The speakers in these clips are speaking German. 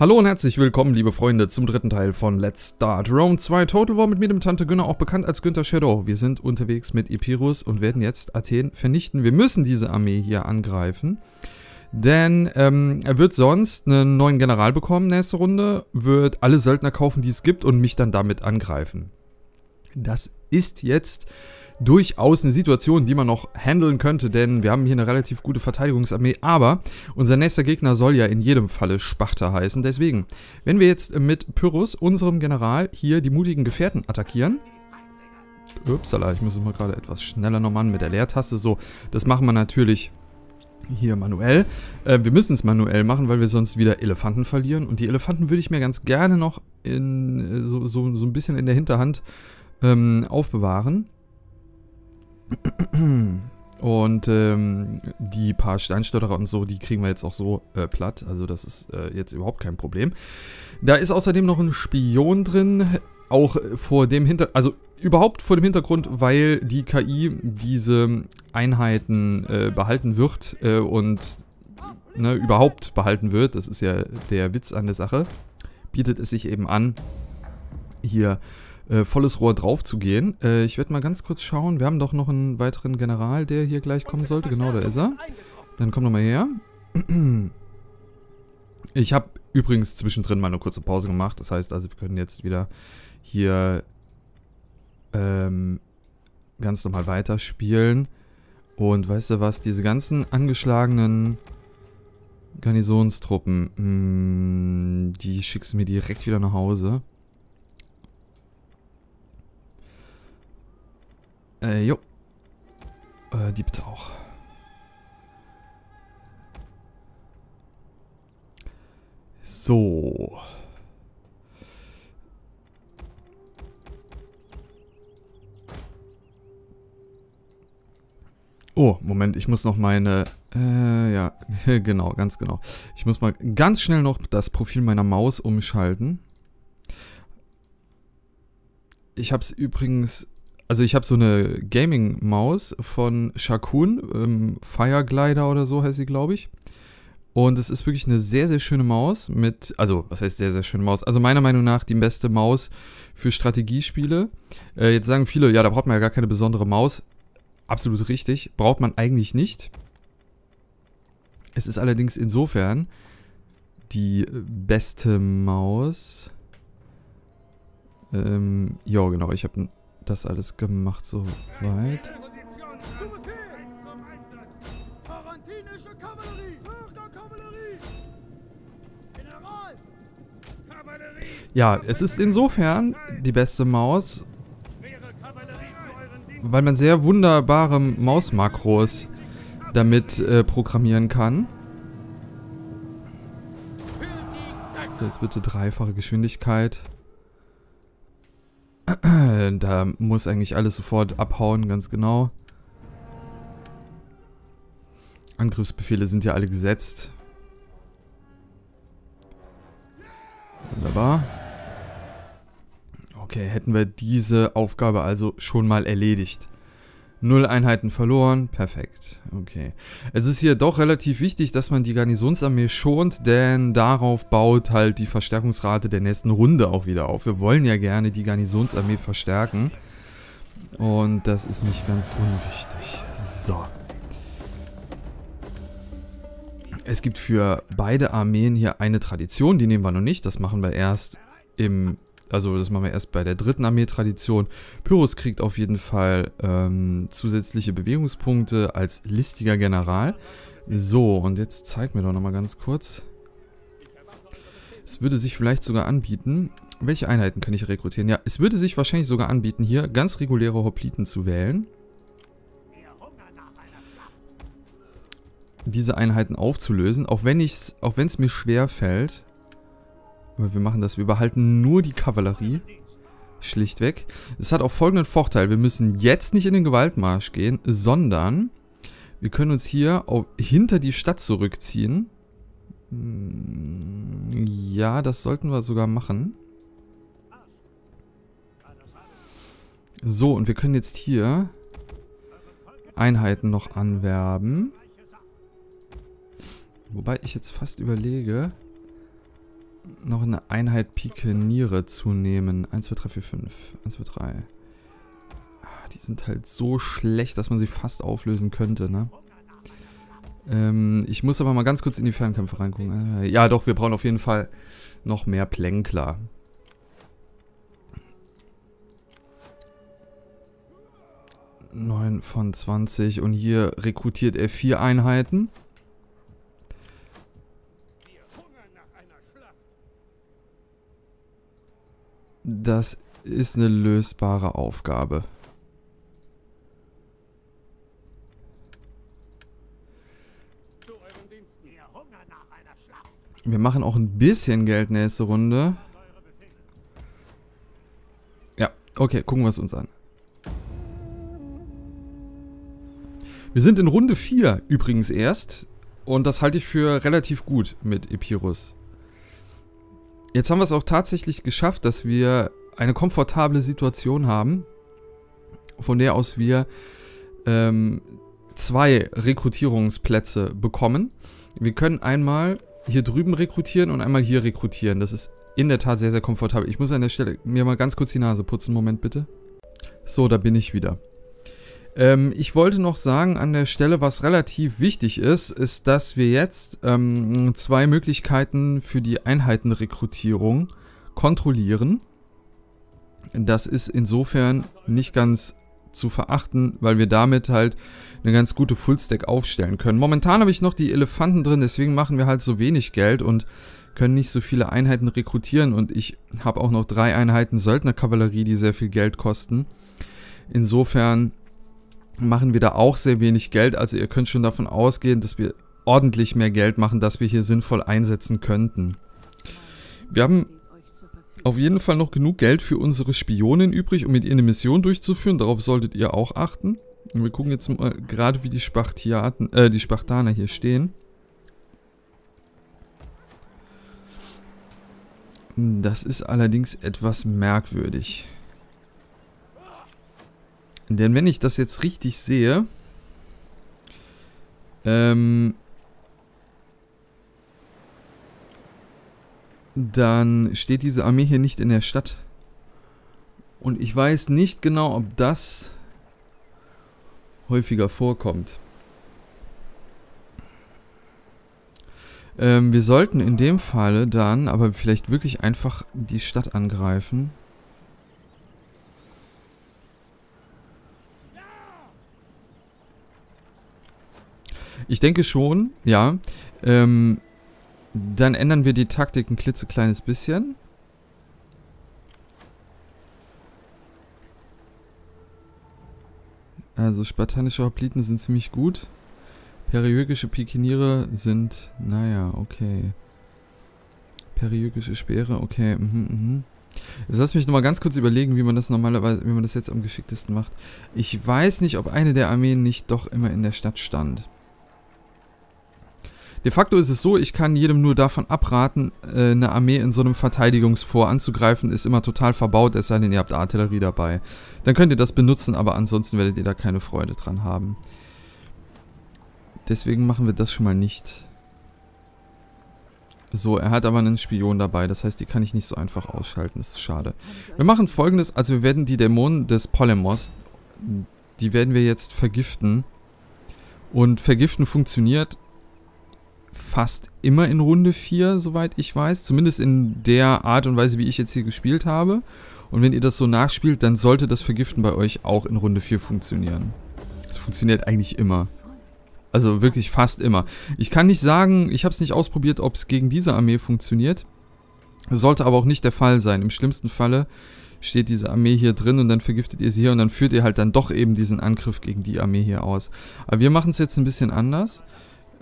Hallo und herzlich willkommen, liebe Freunde, zum dritten Teil von Let's Start Rome 2 Total War mit mir, dem Tante Günner, auch bekannt als Günther Shadow. Wir sind unterwegs mit Epirus und werden jetzt Athen vernichten. Wir müssen diese Armee hier angreifen, denn ähm, er wird sonst einen neuen General bekommen nächste Runde, wird alle Söldner kaufen, die es gibt und mich dann damit angreifen. Das ist jetzt durchaus eine Situation, die man noch handeln könnte, denn wir haben hier eine relativ gute Verteidigungsarmee, aber unser nächster Gegner soll ja in jedem Falle Sparta heißen. Deswegen, wenn wir jetzt mit Pyrrhus, unserem General, hier die mutigen Gefährten attackieren, Upsala, ich muss mal gerade etwas schneller noch machen mit der Leertaste. So, das machen wir natürlich hier manuell. Äh, wir müssen es manuell machen, weil wir sonst wieder Elefanten verlieren. Und die Elefanten würde ich mir ganz gerne noch in, so, so, so ein bisschen in der Hinterhand ähm, aufbewahren. Und ähm, die paar Steinstotterer und so, die kriegen wir jetzt auch so äh, platt. Also das ist äh, jetzt überhaupt kein Problem. Da ist außerdem noch ein Spion drin. Auch vor dem Hintergrund, also überhaupt vor dem Hintergrund, weil die KI diese Einheiten äh, behalten wird äh, und ne, überhaupt behalten wird. Das ist ja der Witz an der Sache. Bietet es sich eben an, hier äh, volles Rohr drauf zu gehen. Äh, ich werde mal ganz kurz schauen. Wir haben doch noch einen weiteren General, der hier gleich kommen sollte. Genau, da ist er. Dann komm nochmal her. Ich habe übrigens zwischendrin mal eine kurze Pause gemacht. Das heißt also, wir können jetzt wieder hier ähm, ganz normal weiterspielen. Und weißt du was, diese ganzen angeschlagenen Garnisonstruppen, mh, mm, die schickst du mir direkt wieder nach Hause. Äh, jo. Äh, die bitte auch. So. Oh, Moment, ich muss noch meine... Äh, ja, genau, ganz genau. Ich muss mal ganz schnell noch das Profil meiner Maus umschalten. Ich habe es übrigens also ich habe so eine Gaming-Maus von Shakun, ähm, Fireglider oder so heißt sie, glaube ich. Und es ist wirklich eine sehr, sehr schöne Maus mit, also was heißt sehr, sehr schöne Maus? Also meiner Meinung nach die beste Maus für Strategiespiele. Äh, jetzt sagen viele, ja, da braucht man ja gar keine besondere Maus. Absolut richtig, braucht man eigentlich nicht. Es ist allerdings insofern die beste Maus. Ähm, ja, genau, ich habe das alles gemacht soweit. Ja, es ist insofern die beste Maus, weil man sehr wunderbare Mausmakros damit äh, programmieren kann. So, jetzt bitte dreifache Geschwindigkeit. Da muss eigentlich alles sofort abhauen, ganz genau. Angriffsbefehle sind ja alle gesetzt. Wunderbar. Okay, hätten wir diese Aufgabe also schon mal erledigt. Null Einheiten verloren. Perfekt. Okay. Es ist hier doch relativ wichtig, dass man die Garnisonsarmee schont, denn darauf baut halt die Verstärkungsrate der nächsten Runde auch wieder auf. Wir wollen ja gerne die Garnisonsarmee verstärken. Und das ist nicht ganz unwichtig. So. Es gibt für beide Armeen hier eine Tradition, die nehmen wir noch nicht. Das machen wir erst im also das machen wir erst bei der dritten Armeetradition. Pyrrhus kriegt auf jeden Fall ähm, zusätzliche Bewegungspunkte als listiger General. So, und jetzt zeig mir doch nochmal ganz kurz. Es würde sich vielleicht sogar anbieten, welche Einheiten kann ich rekrutieren? Ja, es würde sich wahrscheinlich sogar anbieten, hier ganz reguläre Hopliten zu wählen. Diese Einheiten aufzulösen, auch wenn es mir schwer fällt, aber wir machen das. Wir behalten nur die Kavallerie. Schlichtweg. Es hat auch folgenden Vorteil. Wir müssen jetzt nicht in den Gewaltmarsch gehen, sondern wir können uns hier hinter die Stadt zurückziehen. Hm, ja, das sollten wir sogar machen. So, und wir können jetzt hier Einheiten noch anwerben. Wobei ich jetzt fast überlege... noch eine Einheit Pikeniere zu nehmen. 1, 2, 3, 4, 5. 1, 2, 3. Die sind halt so schlecht, dass man sie fast auflösen könnte, ne? Ähm, ich muss aber mal ganz kurz in die Fernkämpfe reingucken. Äh, ja, doch, wir brauchen auf jeden Fall noch mehr Plänkler. Neun von 20 und hier rekrutiert er vier Einheiten. Das ist eine lösbare Aufgabe. Wir machen auch ein bisschen Geld nächste Runde. Ja, okay, gucken wir es uns an. Wir sind in Runde 4 übrigens erst. Und das halte ich für relativ gut mit Epirus. Jetzt haben wir es auch tatsächlich geschafft, dass wir eine komfortable Situation haben, von der aus wir ähm, zwei Rekrutierungsplätze bekommen. Wir können einmal hier drüben rekrutieren und einmal hier rekrutieren. Das ist in der Tat sehr, sehr komfortabel. Ich muss an der Stelle mir mal ganz kurz die Nase putzen. Moment bitte. So, da bin ich wieder. Ähm, ich wollte noch sagen an der Stelle, was relativ wichtig ist, ist, dass wir jetzt ähm, zwei Möglichkeiten für die Einheitenrekrutierung kontrollieren. Das ist insofern nicht ganz zu verachten, weil wir damit halt eine ganz gute Fullstack aufstellen können. Momentan habe ich noch die Elefanten drin, deswegen machen wir halt so wenig Geld und können nicht so viele Einheiten rekrutieren und ich habe auch noch drei Einheiten Söldnerkavallerie, die sehr viel Geld kosten. Insofern machen wir da auch sehr wenig Geld, also ihr könnt schon davon ausgehen, dass wir ordentlich mehr Geld machen, dass wir hier sinnvoll einsetzen könnten. Wir haben auf jeden Fall noch genug Geld für unsere Spionin übrig, um mit ihr eine Mission durchzuführen. Darauf solltet ihr auch achten. Und wir gucken jetzt mal gerade, wie die äh, die Spartaner hier stehen. Das ist allerdings etwas merkwürdig. Denn wenn ich das jetzt richtig sehe, ähm, dann steht diese Armee hier nicht in der Stadt. Und ich weiß nicht genau, ob das häufiger vorkommt. Ähm, wir sollten in dem Falle dann aber vielleicht wirklich einfach die Stadt angreifen. Ich denke schon, ja. Ähm, dann ändern wir die Taktik ein klitzekleines bisschen. Also spartanische Hopliten sind ziemlich gut. Periögische Pikiniere sind, naja, okay. Periögische Speere, okay, mhm, mhm. Jetzt lass mich nochmal ganz kurz überlegen, wie man das normalerweise, wie man das jetzt am geschicktesten macht. Ich weiß nicht, ob eine der Armeen nicht doch immer in der Stadt stand. De facto ist es so, ich kann jedem nur davon abraten, äh, eine Armee in so einem Verteidigungsfort anzugreifen, ist immer total verbaut, es sei denn, ihr habt Artillerie dabei. Dann könnt ihr das benutzen, aber ansonsten werdet ihr da keine Freude dran haben. Deswegen machen wir das schon mal nicht. So, er hat aber einen Spion dabei, das heißt, die kann ich nicht so einfach ausschalten, das ist schade. Wir machen folgendes, also wir werden die Dämonen des Polemos, die werden wir jetzt vergiften. Und vergiften funktioniert fast immer in Runde 4, soweit ich weiß. Zumindest in der Art und Weise, wie ich jetzt hier gespielt habe. Und wenn ihr das so nachspielt, dann sollte das Vergiften bei euch auch in Runde 4 funktionieren. Das funktioniert eigentlich immer. Also wirklich fast immer. Ich kann nicht sagen, ich habe es nicht ausprobiert, ob es gegen diese Armee funktioniert. Das sollte aber auch nicht der Fall sein. Im schlimmsten Falle steht diese Armee hier drin und dann vergiftet ihr sie hier und dann führt ihr halt dann doch eben diesen Angriff gegen die Armee hier aus. Aber wir machen es jetzt ein bisschen anders.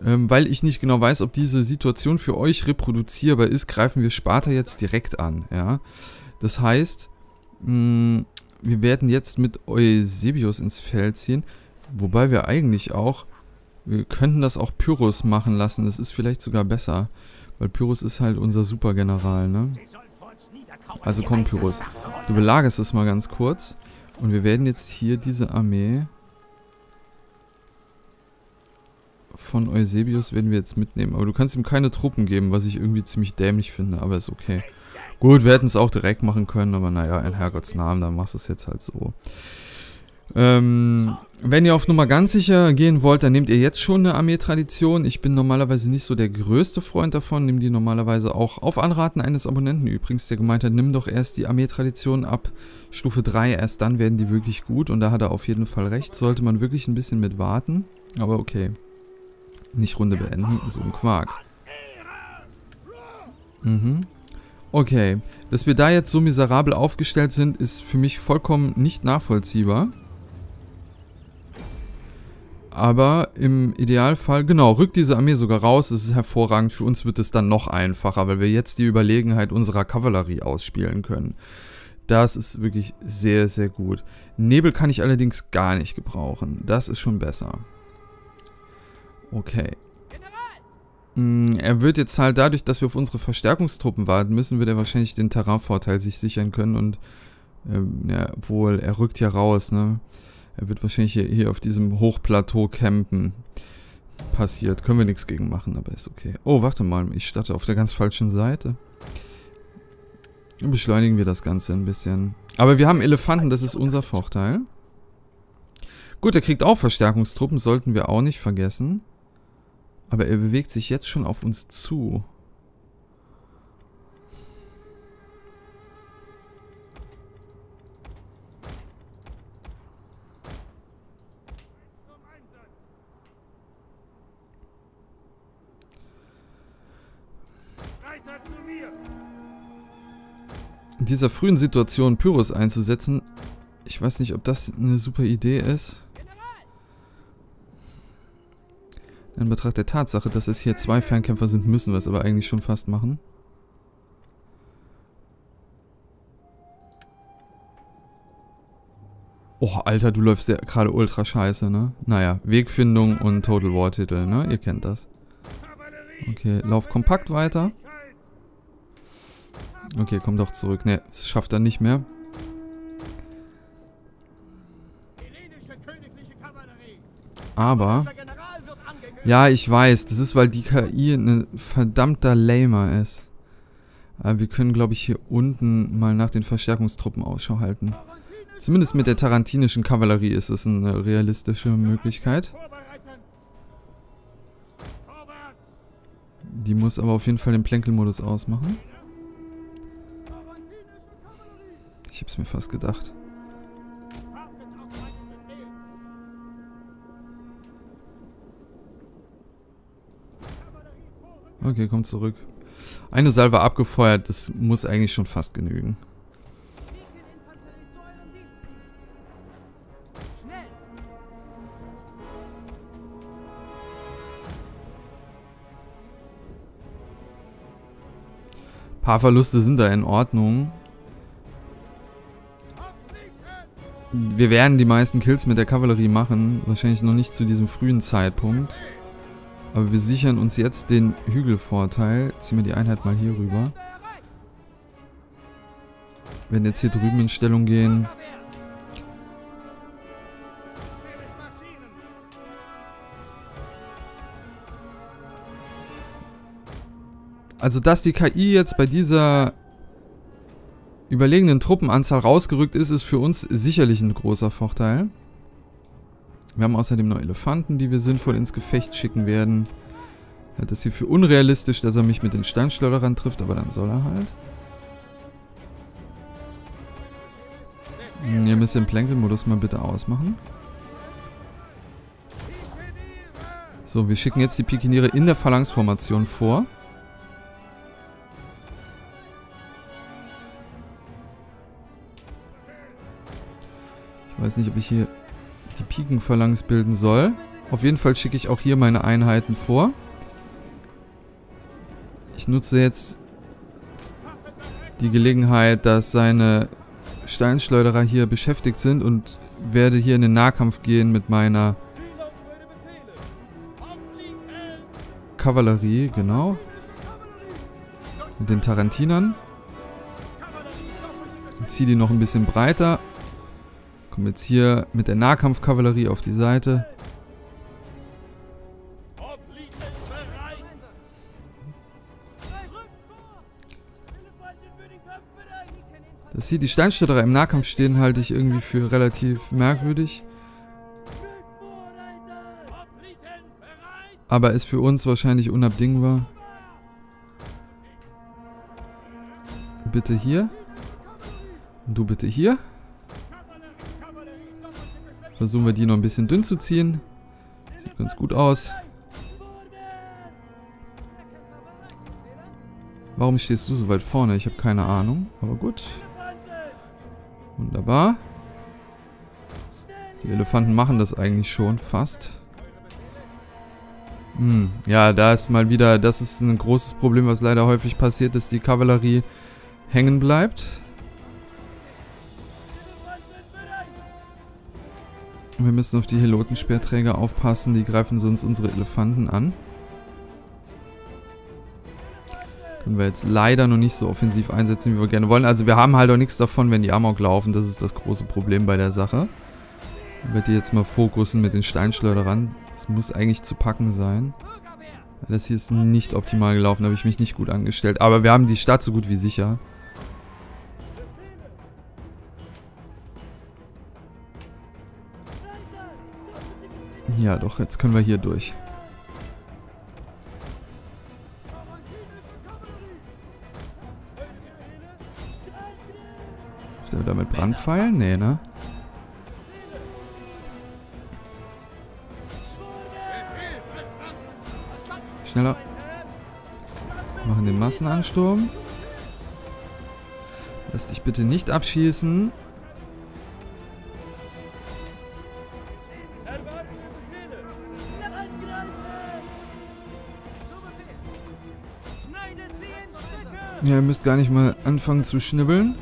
Ähm, weil ich nicht genau weiß, ob diese Situation für euch reproduzierbar ist, greifen wir Sparta jetzt direkt an. Ja? Das heißt, mh, mm, wir werden jetzt mit Eusebius ins Feld ziehen. Wobei wir eigentlich auch, wir könnten das auch Pyrrhus machen lassen. Das ist vielleicht sogar besser. Weil Pyrrhus ist halt unser Supergeneral, ne? Also komm, Pyrrhus. Du belagerst es mal ganz kurz. Und wir werden jetzt hier diese Armee von Eusebius werden wir jetzt mitnehmen. Aber du kannst ihm keine Truppen geben, was ich irgendwie ziemlich dämlich finde, aber ist okay. Gut, wir hätten es auch direkt machen können, aber naja, in Herrgottsnamen, dann machst du es jetzt halt so. Ähm, wenn ihr auf Nummer ganz sicher gehen wollt, dann nehmt ihr jetzt schon eine Armeetradition. Ich bin normalerweise nicht so der größte Freund davon, nehme die normalerweise auch auf Anraten eines Abonnenten übrigens, der gemeint hat, nimm doch erst die Armeetradition ab Stufe 3, erst dann werden die wirklich gut und da hat er auf jeden Fall recht, sollte man wirklich ein bisschen mit warten, aber okay. Nicht Runde beenden, so ein Quark. Mhm. Okay, dass wir da jetzt so miserabel aufgestellt sind, ist für mich vollkommen nicht nachvollziehbar. Aber im Idealfall, genau, rückt diese Armee sogar raus, das ist hervorragend. Für uns wird es dann noch einfacher, weil wir jetzt die Überlegenheit unserer Kavallerie ausspielen können. Das ist wirklich sehr, sehr gut. Nebel kann ich allerdings gar nicht gebrauchen. Das ist schon besser. Okay. Mm, er wird jetzt halt dadurch, dass wir auf unsere Verstärkungstruppen warten müssen, wird er wahrscheinlich den Terrainvorteil sich sichern können und ähm, ja, obwohl er rückt ja raus, ne? Er wird wahrscheinlich hier, hier auf diesem Hochplateau campen. Passiert. Können wir nichts gegen machen, aber ist okay. Oh, warte mal. Ich starte auf der ganz falschen Seite. Beschleunigen wir das Ganze ein bisschen. Aber wir haben Elefanten, das ist unser Vorteil. Gut, er kriegt auch Verstärkungstruppen, sollten wir auch nicht vergessen. Aber er bewegt sich jetzt schon auf uns zu. In dieser frühen Situation Pyrrhus einzusetzen, ich weiß nicht, ob das eine super Idee ist. In Betracht der Tatsache, dass es hier zwei Fernkämpfer sind, müssen wir es aber eigentlich schon fast machen. Oh, Alter, du läufst ja gerade ultra scheiße, ne? Naja, Wegfindung und Total War Titel, ne? Ihr kennt das. Okay, lauf kompakt weiter. Okay, komm doch zurück. Ne, das schafft er nicht mehr. Aber... Ja, ich weiß. Das ist, weil die KI ein verdammter Lamer ist. Aber wir können, glaube ich, hier unten mal nach den Verstärkungstruppen Ausschau halten. Zumindest mit der tarantinischen Kavallerie ist es eine realistische Möglichkeit. Die muss aber auf jeden Fall den Plänkelmodus ausmachen. Ich hab's mir fast gedacht. Okay, komm zurück. Eine Salve abgefeuert, das muss eigentlich schon fast genügen. Paar Verluste sind da in Ordnung. Wir werden die meisten Kills mit der Kavallerie machen. Wahrscheinlich noch nicht zu diesem frühen Zeitpunkt. Aber wir sichern uns jetzt den Hügelvorteil. Ziehen wir die Einheit mal hier rüber. Wenn jetzt hier drüben in Stellung gehen. Also, dass die KI jetzt bei dieser überlegenen Truppenanzahl rausgerückt ist, ist für uns sicherlich ein großer Vorteil. Wir haben außerdem noch Elefanten, die wir sinnvoll ins Gefecht schicken werden. Ich halte das hier für unrealistisch, dass er mich mit den Steinschleuderern trifft, aber dann soll er halt. Hm, ihr müsst den Plänkelmodus mal bitte ausmachen. So, wir schicken jetzt die Pikiniere in der Phalanxformation vor. Ich weiß nicht, ob ich hier die Pikenphalanx bilden soll. Auf jeden Fall schicke ich auch hier meine Einheiten vor. Ich nutze jetzt die Gelegenheit, dass seine Steinschleuderer hier beschäftigt sind und werde hier in den Nahkampf gehen mit meiner Kavallerie, genau. Mit den Tarantinern. Ziehe die noch ein bisschen breiter Kommen jetzt hier mit der Nahkampfkavallerie auf die Seite. Dass hier die Steinstädter im Nahkampf stehen, halte ich irgendwie für relativ merkwürdig. Aber ist für uns wahrscheinlich unabdingbar. Bitte hier. Und du bitte hier. Versuchen wir die noch ein bisschen dünn zu ziehen. Sieht ganz gut aus. Warum stehst du so weit vorne? Ich habe keine Ahnung. Aber gut. Wunderbar. Die Elefanten machen das eigentlich schon fast. Hm, ja, da ist mal wieder, das ist ein großes Problem, was leider häufig passiert, dass die Kavallerie hängen bleibt. Wir müssen auf die Helotenspeerträger aufpassen, die greifen sonst unsere Elefanten an. Können wir jetzt leider noch nicht so offensiv einsetzen, wie wir gerne wollen. Also wir haben halt auch nichts davon, wenn die Amok laufen. Das ist das große Problem bei der Sache. Ich werde jetzt mal fokussen mit den Steinschleuderern. Das muss eigentlich zu packen sein. Das hier ist nicht optimal gelaufen, da habe ich mich nicht gut angestellt. Aber wir haben die Stadt so gut wie sicher. Ja, doch, jetzt können wir hier durch. Ist der wieder mit Brandpfeilen? Nee, ne? Schneller. Machen den Massenansturm. Lass dich bitte nicht abschießen. Ja, ihr müsst gar nicht mal anfangen zu schnibbeln.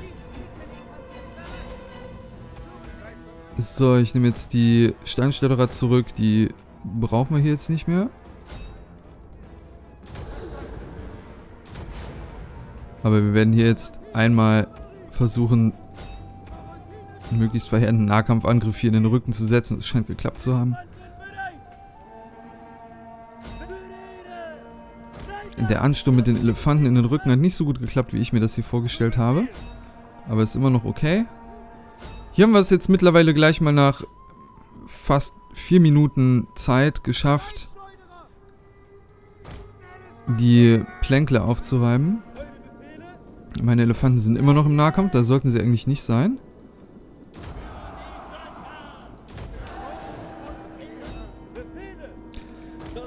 So, ich nehme jetzt die Steinschleuderer zurück. Die brauchen wir hier jetzt nicht mehr. Aber wir werden hier jetzt einmal versuchen, einen möglichst verheerenden Nahkampfangriff hier in den Rücken zu setzen. Es scheint geklappt zu haben. Der Ansturm mit den Elefanten in den Rücken hat nicht so gut geklappt, wie ich mir das hier vorgestellt habe. Aber ist immer noch okay. Hier haben wir es jetzt mittlerweile gleich mal nach fast vier Minuten Zeit geschafft, die Plänkle aufzureiben. Meine Elefanten sind immer noch im Nahkampf, da sollten sie eigentlich nicht sein.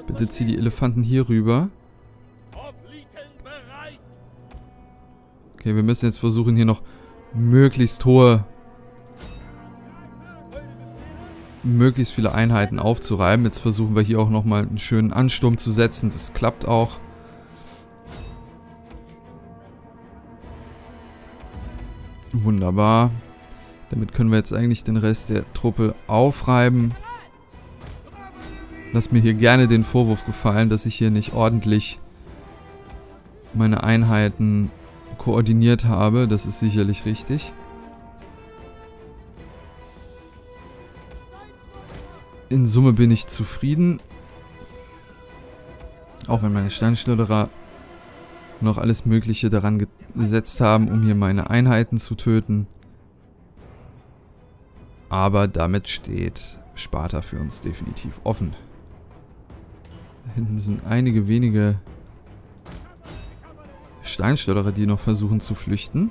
Bitte zieh die Elefanten hier rüber. Okay, wir müssen jetzt versuchen, hier noch möglichst hohe... möglichst viele Einheiten aufzureiben. Jetzt versuchen wir hier auch nochmal einen schönen Ansturm zu setzen. Das klappt auch. Wunderbar. Damit können wir jetzt eigentlich den Rest der Truppe aufreiben. Lass mir hier gerne den Vorwurf gefallen, dass ich hier nicht ordentlich meine Einheiten koordiniert habe. Das ist sicherlich richtig. In Summe bin ich zufrieden. Auch wenn meine Steinschleuderer noch alles mögliche daran gesetzt haben, um hier meine Einheiten zu töten. Aber damit steht Sparta für uns definitiv offen. Da hinten sind einige wenige Steinschleuderer, die noch versuchen zu flüchten.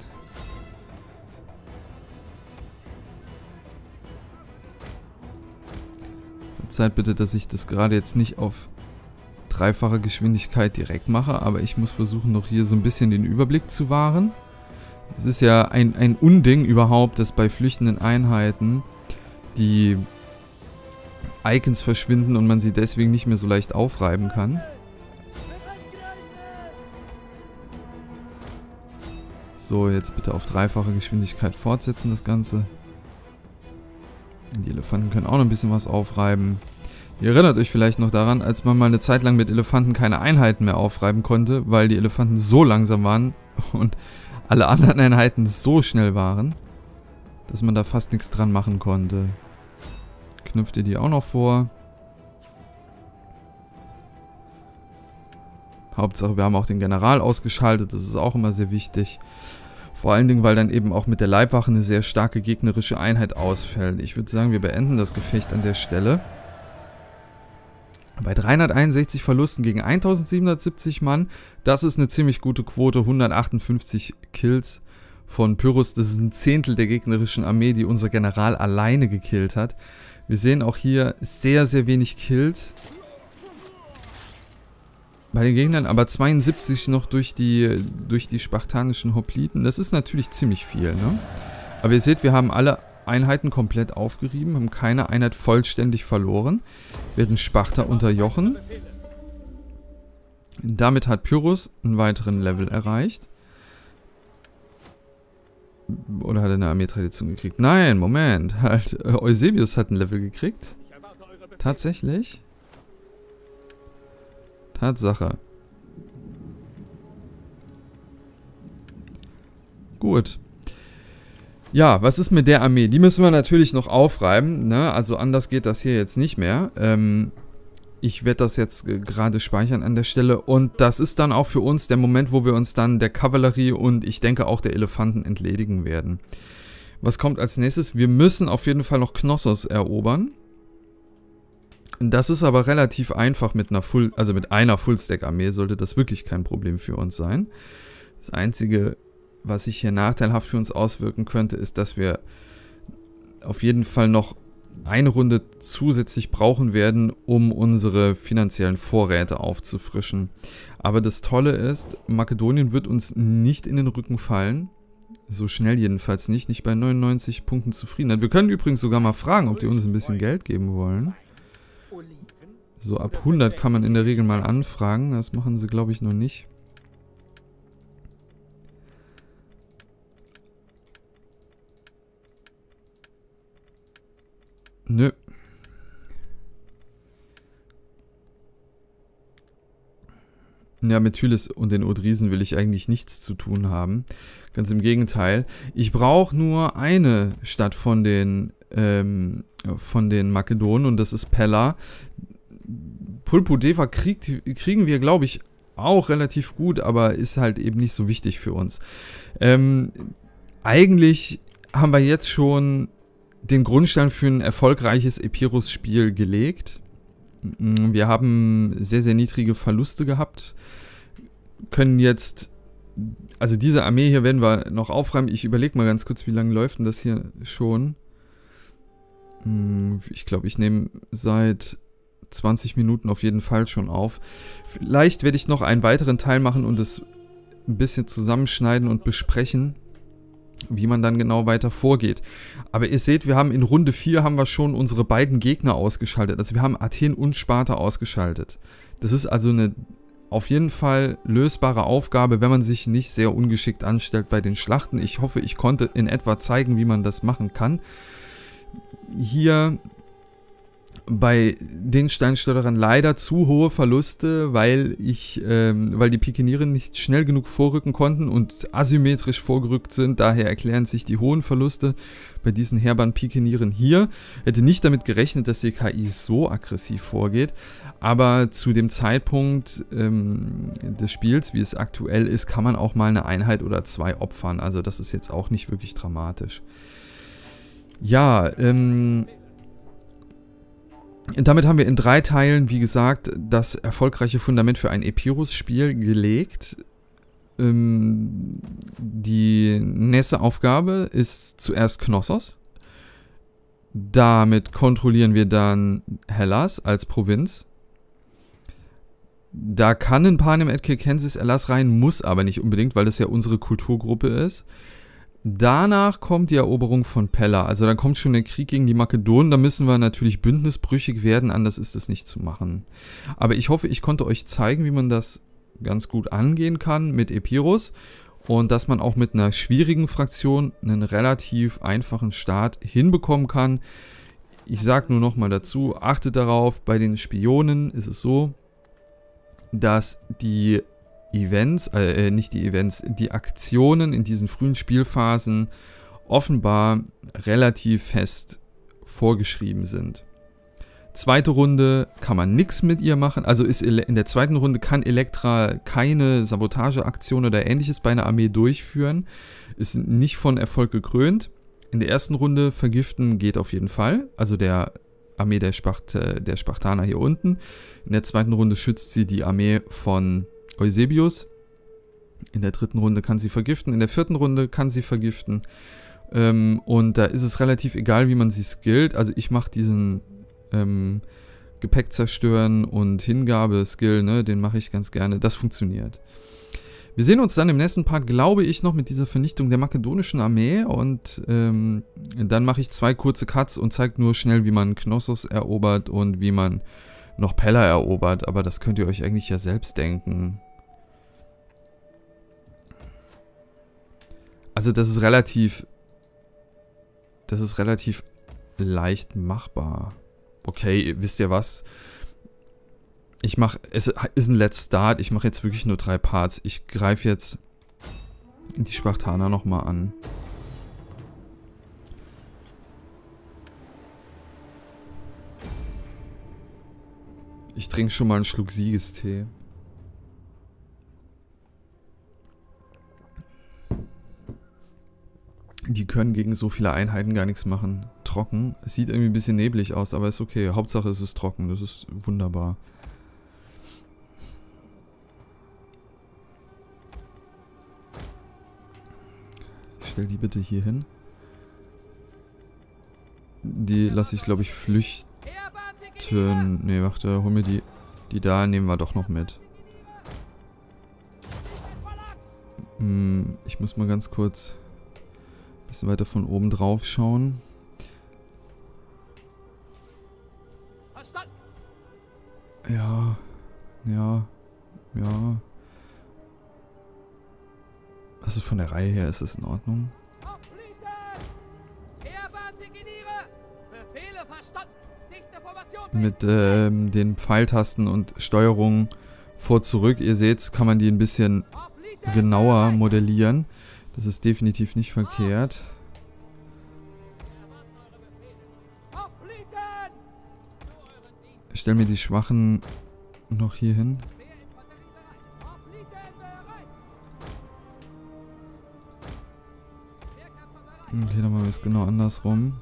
Verzeiht bitte, dass ich das gerade jetzt nicht auf dreifache Geschwindigkeit direkt mache, aber ich muss versuchen, noch hier so ein bisschen den Überblick zu wahren. Es ist ja ein, ein Unding überhaupt, dass bei flüchtenden Einheiten die Icons verschwinden und man sie deswegen nicht mehr so leicht aufreiben kann. So, jetzt bitte auf dreifache Geschwindigkeit fortsetzen das Ganze. Die Elefanten können auch noch ein bisschen was aufreiben. Ihr erinnert euch vielleicht noch daran, als man mal eine Zeit lang mit Elefanten keine Einheiten mehr aufreiben konnte, weil die Elefanten so langsam waren und alle anderen Einheiten so schnell waren, dass man da fast nichts dran machen konnte. Knüpft ihr die auch noch vor. Hauptsache, wir haben auch den General ausgeschaltet, das ist auch immer sehr wichtig. Vor allen Dingen, weil dann eben auch mit der Leibwache eine sehr starke gegnerische Einheit ausfällt. Ich würde sagen, wir beenden das Gefecht an der Stelle. Bei 361 Verlusten gegen 1770 Mann, das ist eine ziemlich gute Quote, 158 Kills von Pyrrhus. Das ist ein Zehntel der gegnerischen Armee, die unser General alleine gekillt hat. Wir sehen auch hier sehr, sehr wenig Kills bei den Gegnern, aber 72 noch durch die, durch die spartanischen Hopliten. Das ist natürlich ziemlich viel, ne? Aber ihr seht, wir haben alle Einheiten komplett aufgerieben, haben keine Einheit vollständig verloren, werden Sparta unterjochen. Damit hat Pyrrhus einen weiteren Level erreicht. Oder hat er eine Armeetradition gekriegt? Nein, Moment. Halt, äh, Eusebius hat ein Level gekriegt. Tatsächlich? Tatsache. Gut. Ja, was ist mit der Armee? Die müssen wir natürlich noch aufreiben, ne? Also anders geht das hier jetzt nicht mehr. Ähm, ich werde das jetzt gerade speichern an der Stelle. Und das ist dann auch für uns der Moment, wo wir uns dann der Kavallerie und ich denke auch der Elefanten entledigen werden. Was kommt als nächstes? Wir müssen auf jeden Fall noch Knossos erobern. Das ist aber relativ einfach mit einer Full, also mit einer Fullstack-Armee sollte das wirklich kein Problem für uns sein. Das einzige, was sich hier nachteilhaft für uns auswirken könnte, ist, dass wir auf jeden Fall noch eine Runde zusätzlich brauchen werden, um unsere finanziellen Vorräte aufzufrischen. Aber das Tolle ist, Makedonien wird uns nicht in den Rücken fallen. So schnell jedenfalls nicht, nicht bei 99 Punkten zufrieden. Wir können übrigens sogar mal fragen, ob die uns ein bisschen Geld geben wollen. So ab 100 kann man in der Regel mal anfragen. Das machen sie, glaube ich, noch nicht. Nö. Ja, mit Hylis und den Odrisen will ich eigentlich nichts zu tun haben. Ganz im Gegenteil. Ich brauche nur eine Stadt von den, ähm, von den Makedonen und das ist Pella. Pulpudeva kriegt, kriegen wir, glaube ich, auch relativ gut, aber ist halt eben nicht so wichtig für uns. Ähm, eigentlich haben wir jetzt schon den Grundstein für ein erfolgreiches Epirus-Spiel gelegt. Mm, wir haben sehr, sehr niedrige Verluste gehabt. Können jetzt, also diese Armee hier werden wir noch aufräumen. Ich überlege mal ganz kurz, wie lange läuft denn das hier schon? Mm, ich glaube, ich nehme seit 20 Minuten auf jeden Fall schon auf. Vielleicht werde ich noch einen weiteren Teil machen und es ein bisschen zusammenschneiden und besprechen, wie man dann genau weiter vorgeht. Aber ihr seht, wir haben in Runde 4 haben wir schon unsere beiden Gegner ausgeschaltet. Also wir haben Athen und Sparta ausgeschaltet. Das ist also eine auf jeden Fall lösbare Aufgabe, wenn man sich nicht sehr ungeschickt anstellt bei den Schlachten. Ich hoffe, ich konnte in etwa zeigen, wie man das machen kann. Hier bei den Steinstotterern leider zu hohe Verluste, weil ich, ähm, weil die Pikeniere nicht schnell genug vorrücken konnten und asymmetrisch vorgerückt sind. Daher erklären sich die hohen Verluste bei diesen herban Pikenieren hier. Hätte nicht damit gerechnet, dass die KI so aggressiv vorgeht, aber zu dem Zeitpunkt ähm, des Spiels, wie es aktuell ist, kann man auch mal eine Einheit oder zwei opfern. Also das ist jetzt auch nicht wirklich dramatisch. Ja, ähm, damit haben wir in drei Teilen, wie gesagt, das erfolgreiche Fundament für ein Epirus-Spiel gelegt. Ähm, die nächste Aufgabe ist zuerst Knossos. Damit kontrollieren wir dann Hellas als Provinz. Da kann ein Panem et Circensis Erlass rein, muss aber nicht unbedingt, weil das ja unsere Kulturgruppe ist. Danach kommt die Eroberung von Pella. Also dann kommt schon der Krieg gegen die Makedonen. Da müssen wir natürlich bündnisbrüchig werden, anders ist es nicht zu machen. Aber ich hoffe, ich konnte euch zeigen, wie man das ganz gut angehen kann mit Epirus. Und dass man auch mit einer schwierigen Fraktion einen relativ einfachen Start hinbekommen kann. Ich sage nur nochmal dazu, achtet darauf, bei den Spionen ist es so, dass die Events, äh, äh, nicht die Events, die Aktionen in diesen frühen Spielphasen offenbar relativ fest vorgeschrieben sind. Zweite Runde kann man nichts mit ihr machen. Also ist in der zweiten Runde kann Elektra keine Sabotageaktion oder ähnliches bei einer Armee durchführen. Ist nicht von Erfolg gekrönt. In der ersten Runde vergiften geht auf jeden Fall. Also der Armee der, Spacht, der Spartaner hier unten. In der zweiten Runde schützt sie die Armee von Eusebius. In der dritten Runde kann sie vergiften. In der vierten Runde kann sie vergiften. Ähm, und da ist es relativ egal, wie man sie skillt. Also ich mache diesen ähm, Gepäck zerstören und Hingabe-Skill, ne, den mache ich ganz gerne. Das funktioniert. Wir sehen uns dann im nächsten Part, glaube ich, noch mit dieser Vernichtung der makedonischen Armee und ähm, dann mache ich zwei kurze Cuts und zeige nur schnell, wie man Knossos erobert und wie man noch Pella erobert, aber das könnt ihr euch eigentlich ja selbst denken. Also das ist relativ, das ist relativ leicht machbar. Okay, wisst ihr was? Ich mache, es ist ein Let's Start, ich mache jetzt wirklich nur drei Parts. Ich greife jetzt die Spartaner nochmal an. Ich trinke schon mal einen Schluck Siegestee. Die können gegen so viele Einheiten gar nichts machen. Trocken. Es sieht irgendwie ein bisschen neblig aus, aber ist okay. Hauptsache es ist trocken. Das ist wunderbar. Stell die bitte hier hin. Die lasse ich, glaube ich, flüchten. Ne, warte, hol mir die. Die da nehmen wir doch noch mit. Hm, ich muss mal ganz kurz bisschen weiter von oben drauf schauen. Ja, ja, ja. Also von der Reihe her ist es in Ordnung. Mit ähm, den Pfeiltasten und Steuerung vor zurück, ihr seht, kann man die ein bisschen genauer modellieren. Das ist definitiv nicht verkehrt. Ich stelle mir die Schwachen noch hier hin. Okay, dann machen wir es genau andersrum.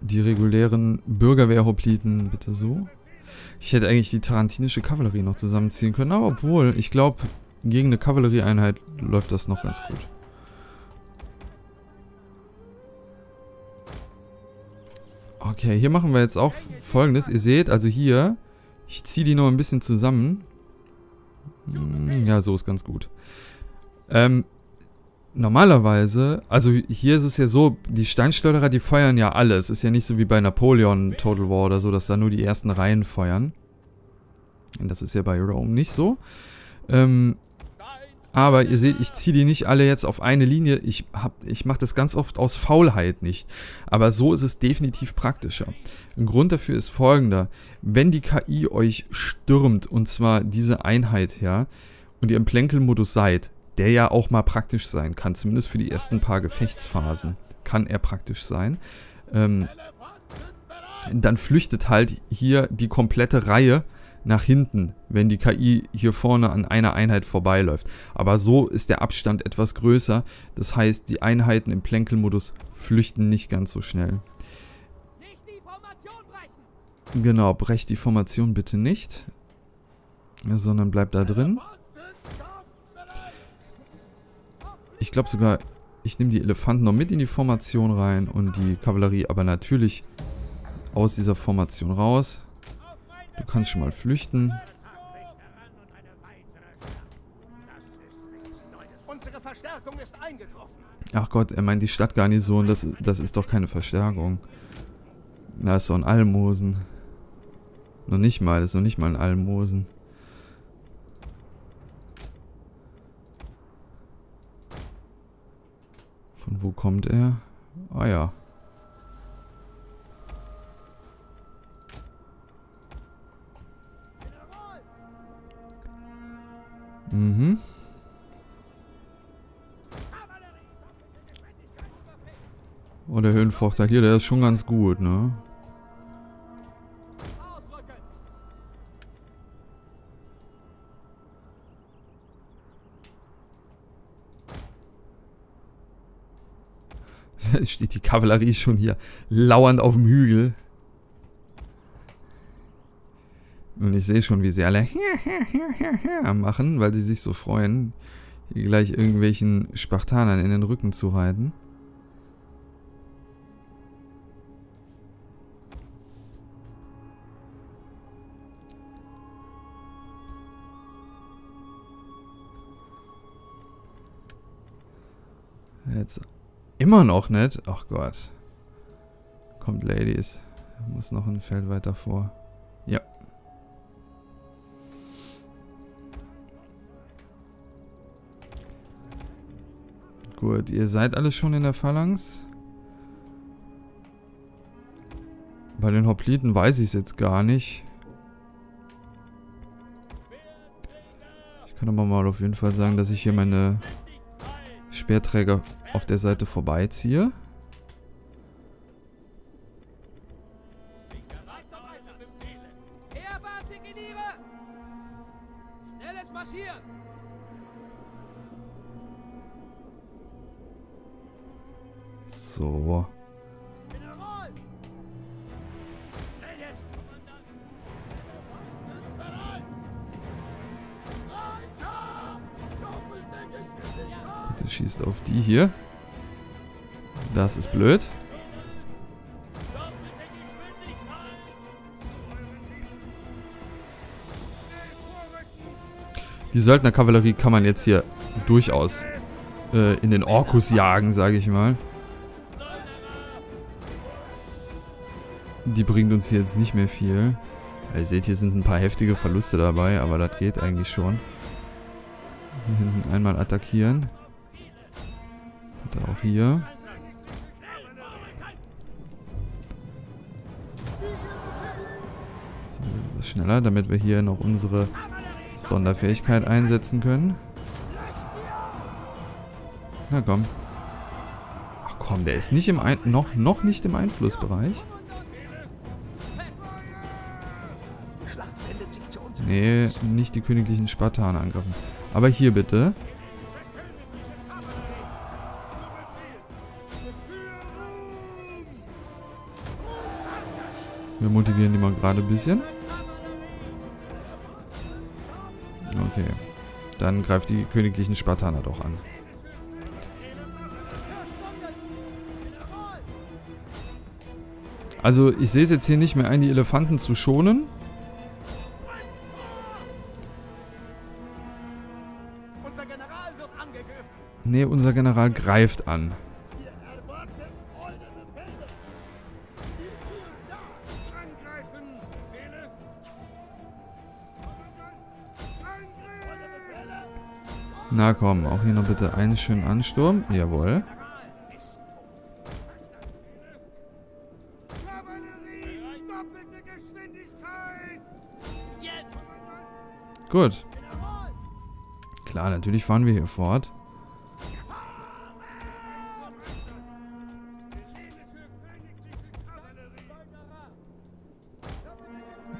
Die regulären Bürgerwehrhopliten bitte so. Ich hätte eigentlich die tarantinische Kavallerie noch zusammenziehen können, aber obwohl, ich glaube, gegen eine Kavallerieeinheit läuft das noch ganz gut. Okay, hier machen wir jetzt auch folgendes. Ihr seht, also hier, ich ziehe die noch ein bisschen zusammen. Hm, ja, so ist ganz gut. Ähm, normalerweise, also hier ist es ja so, die Steinschleuderer, die feuern ja alles. Es ist ja nicht so wie bei Napoleon Total War oder so, dass da nur die ersten Reihen feuern. Und das ist ja bei Rome nicht so. Ähm, aber ihr seht, ich ziehe die nicht alle jetzt auf eine Linie. Ich, ich mache das ganz oft aus Faulheit nicht. Aber so ist es definitiv praktischer. Ein Grund dafür ist folgender. Wenn die KI euch stürmt, und zwar diese Einheit, ja, und ihr im Plänkelmodus seid, der ja auch mal praktisch sein kann, zumindest für die ersten paar Gefechtsphasen, kann er praktisch sein, ähm, dann flüchtet halt hier die komplette Reihe nach hinten, wenn die KI hier vorne an einer Einheit vorbeiläuft. Aber so ist der Abstand etwas größer. Das heißt, die Einheiten im Plänkelmodus flüchten nicht ganz so schnell. Genau, brecht die Formation bitte nicht. Sondern bleibt da drin. Ich glaube sogar, ich nehme die Elefanten noch mit in die Formation rein und die Kavallerie aber natürlich aus dieser Formation raus. Du kannst schon mal flüchten. Ach Gott, er meint die Stadtgarnison, das, das ist doch keine Verstärkung. Da ist doch ein Almosen. Noch nicht mal, das ist noch nicht mal ein Almosen. Von wo kommt er? Ah ja. Mhm. Oh, der Höhenvorteil hier, der ist schon ganz gut, ne? Kavallerie schon hier lauernd auf dem Hügel. Und ich sehe schon, wie sie alle machen, weil sie sich so freuen, hier gleich irgendwelchen Spartanern in den Rücken zu reiten. Jetzt immer noch nicht. Ach Gott. Kommt Ladies. Muss noch ein Feld weiter vor. Ja. Gut, ihr seid alle schon in der Phalanx. Bei den Hopliten weiß ich es jetzt gar nicht. Ich kann aber mal auf jeden Fall sagen, dass ich hier meine Speerträger auf der Seite vorbeiziehe. So. Schießt auf die hier. Das ist blöd. Die Söldnerkavallerie kann man jetzt hier durchaus äh, in den Orkus jagen, sage ich mal. Die bringt uns hier jetzt nicht mehr viel. Ihr seht, hier sind ein paar heftige Verluste dabei, aber das geht eigentlich schon. Hier hinten einmal attackieren. Und auch hier. Schneller, damit wir hier noch unsere Sonderfähigkeit einsetzen können. Na komm. Ach komm, der ist nicht im Ein noch, noch nicht im Einflussbereich. Nee, nicht die königlichen Spartaner angreifen. Aber hier bitte. Wir motivieren die mal gerade ein bisschen. Okay. Dann greift die königlichen Spartaner doch an. Also, ich sehe es jetzt hier nicht mehr ein, die Elefanten zu schonen. Nee, unser General greift an. Na komm, auch hier noch bitte einen schönen Ansturm. Jawohl. Gut. Klar, natürlich fahren wir hier fort.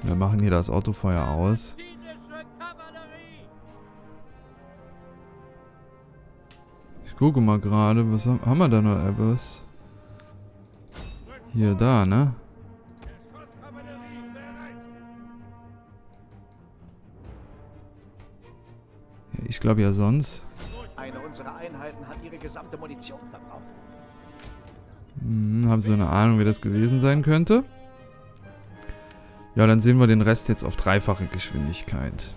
Wir machen hier das Autofeuer aus. Gucke mal gerade, was haben, haben wir da noch etwas? Hier, da, ne? Ich glaube ja sonst. Eine unserer Einheiten hat ihre gesamte Munition verbraucht. Hm, haben Sie eine Ahnung, wie das gewesen sein könnte? Ja, dann sehen wir den Rest jetzt auf dreifache Geschwindigkeit.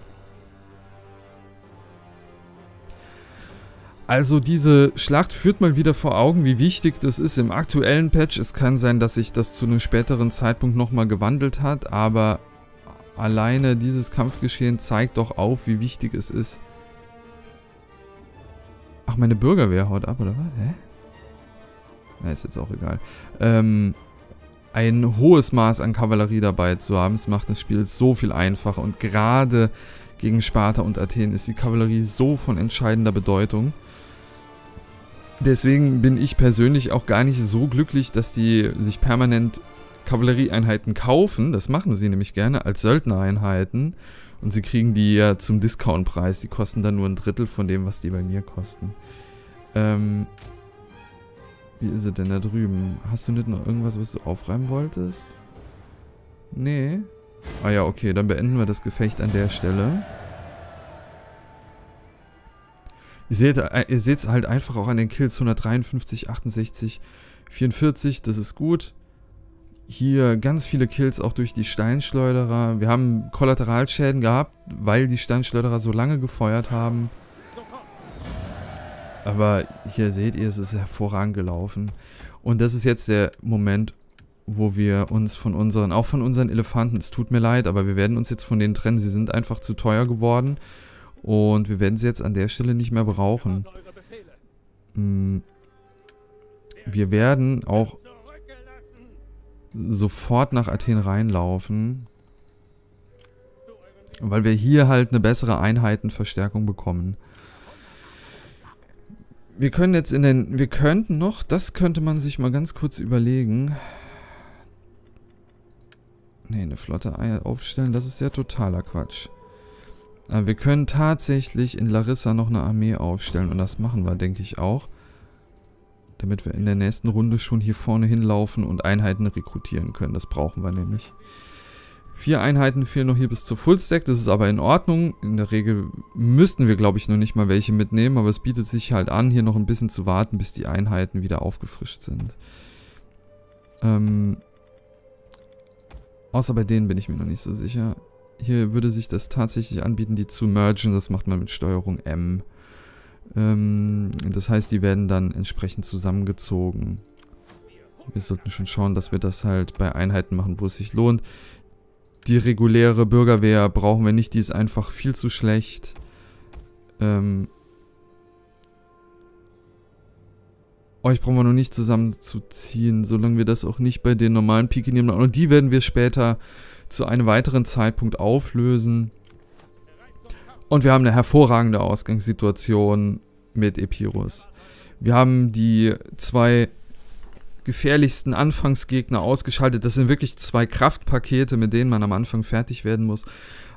Also diese Schlacht führt mal wieder vor Augen, wie wichtig das ist im aktuellen Patch. Es kann sein, dass sich das zu einem späteren Zeitpunkt nochmal gewandelt hat, aber alleine dieses Kampfgeschehen zeigt doch auf, wie wichtig es ist. Ach, meine Bürgerwehr haut ab, oder was? Hä? Na, ist jetzt auch egal. Ähm, ein hohes Maß an Kavallerie dabei zu haben, es macht das Spiel so viel einfacher. Und gerade gegen Sparta und Athen ist die Kavallerie so von entscheidender Bedeutung. Deswegen bin ich persönlich auch gar nicht so glücklich, dass die sich permanent Kavallerieeinheiten kaufen. Das machen sie nämlich gerne als Söldnereinheiten. Und sie kriegen die ja zum Discountpreis. Die kosten dann nur ein Drittel von dem, was die bei mir kosten. Ähm, wie ist es denn da drüben? Hast du nicht noch irgendwas, was du aufreiben wolltest? Nee. Ah ja, okay, dann beenden wir das Gefecht an der Stelle. Ihr seht äh, ihr es halt einfach auch an den Kills 153, 68, 44, das ist gut. Hier ganz viele Kills auch durch die Steinschleuderer. Wir haben Kollateralschäden gehabt, weil die Steinschleuderer so lange gefeuert haben. Aber hier seht ihr, es ist hervorragend gelaufen. Und das ist jetzt der Moment, wo wir uns von unseren, auch von unseren Elefanten, es tut mir leid, aber wir werden uns jetzt von denen trennen. Sie sind einfach zu teuer geworden. Und wir werden sie jetzt an der Stelle nicht mehr brauchen. Hm. Wir werden auch sofort nach Athen reinlaufen. Weil wir hier halt eine bessere Einheitenverstärkung bekommen. Wir können jetzt in den... Wir könnten noch... Das könnte man sich mal ganz kurz überlegen. Ne, eine Flotte aufstellen, das ist ja totaler Quatsch. Aber wir können tatsächlich in Larissa noch eine Armee aufstellen. Und das machen wir, denke ich, auch. Damit wir in der nächsten Runde schon hier vorne hinlaufen und Einheiten rekrutieren können. Das brauchen wir nämlich. Vier Einheiten fehlen noch hier bis zur Fullstack. Das ist aber in Ordnung. In der Regel müssten wir, glaube ich, noch nicht mal welche mitnehmen. Aber es bietet sich halt an, hier noch ein bisschen zu warten, bis die Einheiten wieder aufgefrischt sind. Ähm... Außer bei denen bin ich mir noch nicht so sicher. Hier würde sich das tatsächlich anbieten, die zu mergen. Das macht man mit Steuerung M. Ähm, das heißt, die werden dann entsprechend zusammengezogen. Wir sollten schon schauen, dass wir das halt bei Einheiten machen, wo es sich lohnt. Die reguläre Bürgerwehr brauchen wir nicht, die ist einfach viel zu schlecht. Ähm, euch brauchen wir noch nicht zusammenzuziehen, solange wir das auch nicht bei den normalen Piki nehmen. Und die werden wir später zu einem weiteren Zeitpunkt auflösen. Und wir haben eine hervorragende Ausgangssituation mit Epirus. Wir haben die zwei gefährlichsten Anfangsgegner ausgeschaltet. Das sind wirklich zwei Kraftpakete, mit denen man am Anfang fertig werden muss.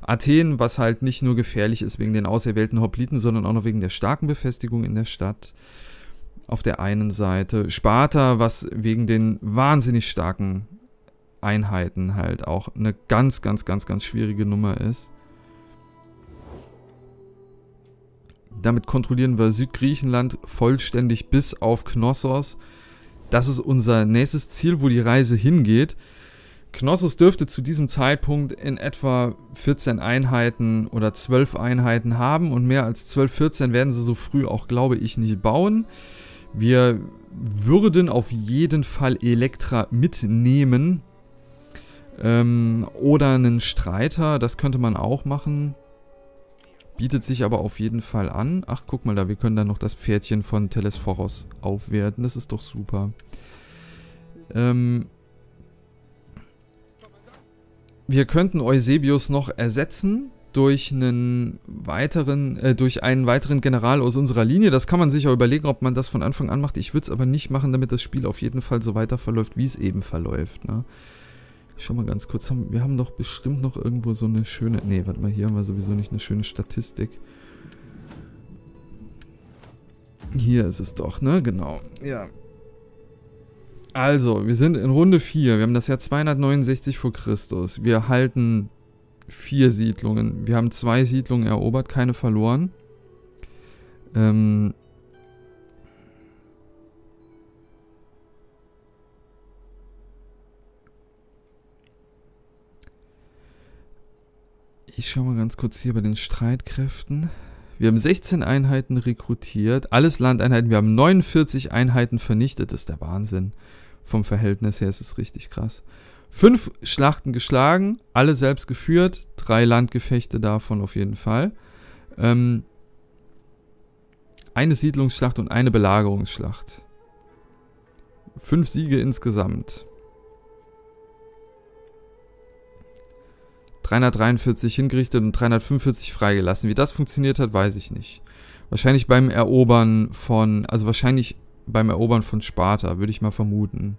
Athen, was halt nicht nur gefährlich ist wegen den auserwählten Hopliten, sondern auch noch wegen der starken Befestigung in der Stadt. Auf der einen Seite. Sparta, was wegen den wahnsinnig starken Einheiten halt auch eine ganz, ganz, ganz, ganz schwierige Nummer ist. Damit kontrollieren wir Südgriechenland vollständig bis auf Knossos. Das ist unser nächstes Ziel, wo die Reise hingeht. Knossos dürfte zu diesem Zeitpunkt in etwa 14 Einheiten oder 12 Einheiten haben und mehr als 12, 14 werden sie so früh auch, glaube ich, nicht bauen. Wir würden auf jeden Fall Elektra mitnehmen, ähm, oder einen Streiter, das könnte man auch machen. Bietet sich aber auf jeden Fall an. Ach, guck mal da, wir können dann noch das Pferdchen von Telesforos aufwerten. Das ist doch super. Ähm, wir könnten Eusebius noch ersetzen durch einen weiteren, äh, durch einen weiteren General aus unserer Linie. Das kann man sich auch überlegen, ob man das von Anfang an macht. Ich würde es aber nicht machen, damit das Spiel auf jeden Fall so weiter verläuft, wie es eben verläuft. Ne? Schau mal ganz kurz. Wir haben doch bestimmt noch irgendwo so eine schöne... Ne, warte mal, hier haben wir sowieso nicht eine schöne Statistik. Hier ist es doch, ne? Genau. Ja. Also, wir sind in Runde 4. Wir haben das Jahr 269 vor Christus. Wir halten vier Siedlungen. Wir haben zwei Siedlungen erobert, keine verloren. Ähm, Ich schaue mal ganz kurz hier bei den Streitkräften. Wir haben 16 Einheiten rekrutiert, alles Landeinheiten. Wir haben 49 Einheiten vernichtet. Das ist der Wahnsinn. Vom Verhältnis her ist es richtig krass. Fünf Schlachten geschlagen, alle selbst geführt. Drei Landgefechte davon auf jeden Fall. Ähm, eine Siedlungsschlacht und eine Belagerungsschlacht. Fünf Siege insgesamt. 343 hingerichtet und 345 freigelassen. Wie das funktioniert hat, weiß ich nicht. Wahrscheinlich beim Erobern von, also wahrscheinlich beim Erobern von Sparta, würde ich mal vermuten.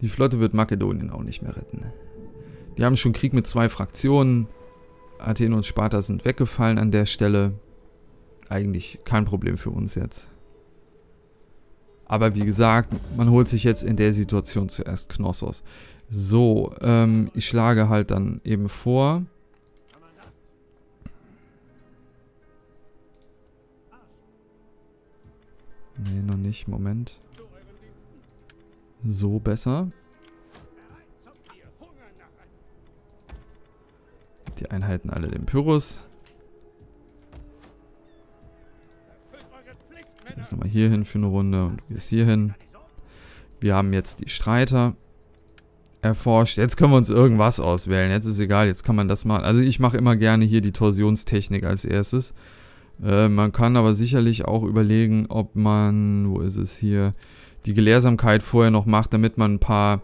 Die Flotte wird Makedonien auch nicht mehr retten. Die haben schon Krieg mit zwei Fraktionen. Athen und Sparta sind weggefallen an der Stelle. Eigentlich kein Problem für uns jetzt. Aber wie gesagt, man holt sich jetzt in der Situation zuerst Knossos. So, ähm, ich schlage halt dann eben vor. Nee, noch nicht. Moment. So besser. Die Einheiten alle den Pyrrhus. Jetzt nochmal hier hin für eine Runde und du gehst hier hin. Wir haben jetzt die Streiter erforscht. Jetzt können wir uns irgendwas auswählen. Jetzt ist egal, jetzt kann man das machen. Also ich mache immer gerne hier die Torsionstechnik als erstes. Äh, man kann aber sicherlich auch überlegen, ob man, wo ist es hier, die Gelehrsamkeit vorher noch macht, damit man ein paar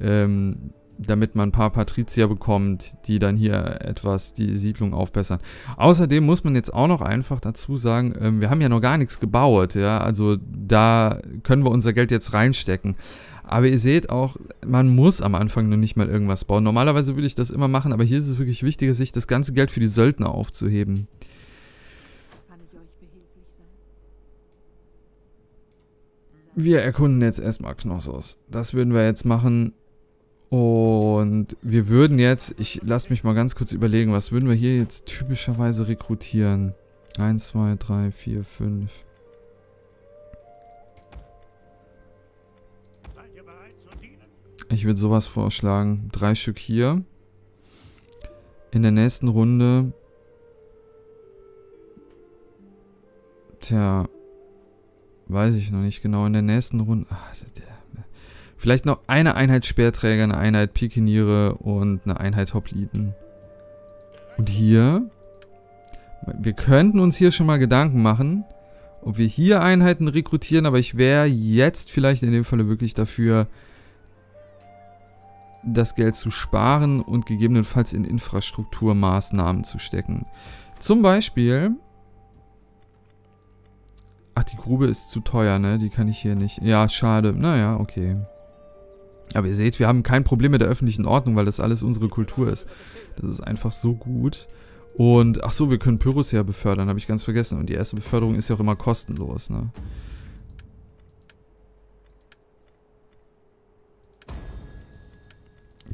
ähm, damit man ein paar Patrizier bekommt, die dann hier etwas die Siedlung aufbessern. Außerdem muss man jetzt auch noch einfach dazu sagen, ähm, wir haben ja noch gar nichts gebaut, ja, also da können wir unser Geld jetzt reinstecken. Aber ihr seht auch, man muss am Anfang noch nicht mal irgendwas bauen. Normalerweise würde ich das immer machen, aber hier ist es wirklich wichtiger, sich das ganze Geld für die Söldner aufzuheben. Wir erkunden jetzt erstmal Knossos. Das würden wir jetzt machen. Und wir würden jetzt, ich lasse mich mal ganz kurz überlegen, was würden wir hier jetzt typischerweise rekrutieren? 1, 2, 3, 4, 5. Ich würde sowas vorschlagen. Drei Stück hier. In der nächsten Runde. Tja. Weiß ich noch nicht genau. In der nächsten Runde. Ach, der Vielleicht noch eine Einheit Speerträger, eine Einheit Pikiniere und eine Einheit Hopliten. Und hier, wir könnten uns hier schon mal Gedanken machen, ob wir hier Einheiten rekrutieren, aber ich wäre jetzt vielleicht in dem Falle wirklich dafür, das Geld zu sparen und gegebenenfalls in Infrastrukturmaßnahmen zu stecken. Zum Beispiel... Ach, die Grube ist zu teuer, ne? Die kann ich hier nicht... Ja, schade. Naja, okay. Aber ihr seht, wir haben kein Problem mit der öffentlichen Ordnung, weil das alles unsere Kultur ist. Das ist einfach so gut. Und, ach so, wir können Pyrrhus ja befördern, habe ich ganz vergessen. Und die erste Beförderung ist ja auch immer kostenlos, ne?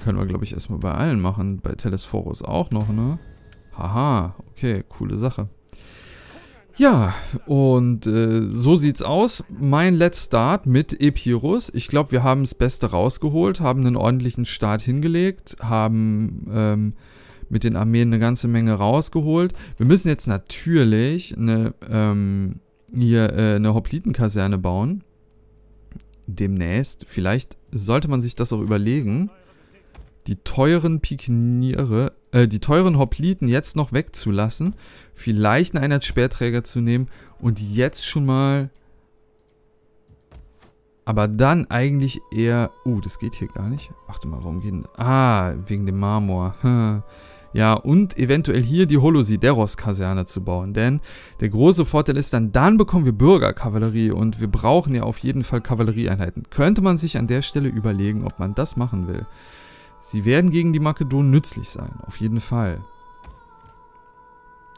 Können wir, glaube ich, erstmal bei allen machen. Bei Telesphorus auch noch, ne? Haha, okay, coole Sache. Ja, und äh, so sieht's aus. Mein Let's Start mit Epirus. Ich glaube, wir haben das Beste rausgeholt, haben einen ordentlichen Start hingelegt, haben ähm, mit den Armeen eine ganze Menge rausgeholt. Wir müssen jetzt natürlich eine, ähm, hier äh, eine Hoplitenkaserne bauen. Demnächst. Vielleicht sollte man sich das auch überlegen, die teuren Pikiniere äh, die teuren Hopliten jetzt noch wegzulassen, vielleicht einen Einheitssperrträger zu nehmen und jetzt schon mal... Aber dann eigentlich eher... Uh, das geht hier gar nicht. Warte mal, warum geht. Ah, wegen dem Marmor. Ja, und eventuell hier die Holosideros-Kaserne zu bauen. Denn der große Vorteil ist dann, dann bekommen wir Bürgerkavallerie und wir brauchen ja auf jeden Fall Kavallerieeinheiten. Könnte man sich an der Stelle überlegen, ob man das machen will. Sie werden gegen die Makedonen nützlich sein, auf jeden Fall.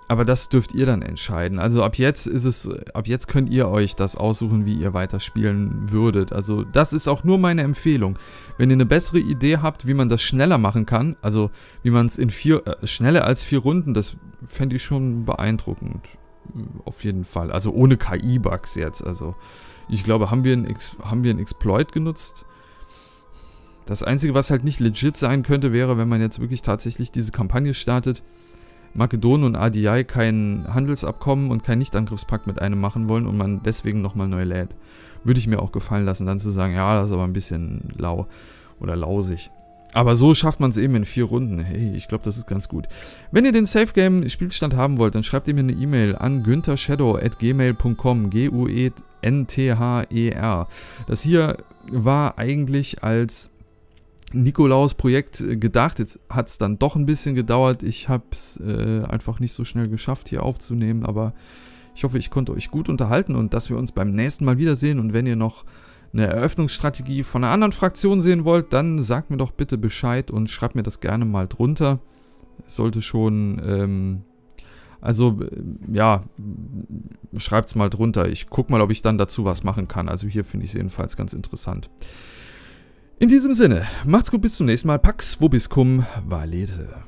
Aber das dürft ihr dann entscheiden. Also ab jetzt ist es, ab jetzt könnt ihr euch das aussuchen, wie ihr weiterspielen würdet. Also das ist auch nur meine Empfehlung. Wenn ihr eine bessere Idee habt, wie man das schneller machen kann, also wie man es in vier, äh, schneller als vier Runden, das fände ich schon beeindruckend. Auf jeden Fall. Also ohne KI-Bugs jetzt. Also ich glaube, haben wir, einen, haben wir einen Exploit genutzt? Das Einzige, was halt nicht legit sein könnte, wäre, wenn man jetzt wirklich tatsächlich diese Kampagne startet, Makedonien und ADI kein Handelsabkommen und kein Nichtangriffspakt mit einem machen wollen und man deswegen nochmal neu lädt. Würde ich mir auch gefallen lassen, dann zu sagen, ja, das ist aber ein bisschen lau oder lausig. Aber so schafft man es eben in vier Runden. Hey, ich glaube, das ist ganz gut. Wenn ihr den Safe Game Spielstand haben wollt, dann schreibt ihr mir eine E-Mail an güntershadow.gmail.com. G-U-E-N-T-H-E-R. Das hier war eigentlich als Nikolaus-Projekt äh, gedacht. Jetzt hat es dann doch ein bisschen gedauert. Ich habe es äh, einfach nicht so schnell geschafft, hier aufzunehmen. Aber ich hoffe, ich konnte euch gut unterhalten und dass wir uns beim nächsten Mal wiedersehen. Und wenn ihr noch eine Eröffnungsstrategie von einer anderen Fraktion sehen wollt, dann sagt mir doch bitte Bescheid und schreibt mir das gerne mal drunter. Es sollte schon, ähm, also äh, ja, schreibt es mal drunter. Ich gucke mal, ob ich dann dazu was machen kann. Also hier finde ich es jedenfalls ganz interessant. In diesem Sinne, macht's gut, bis zum nächsten Mal. Pax vobiscum valete.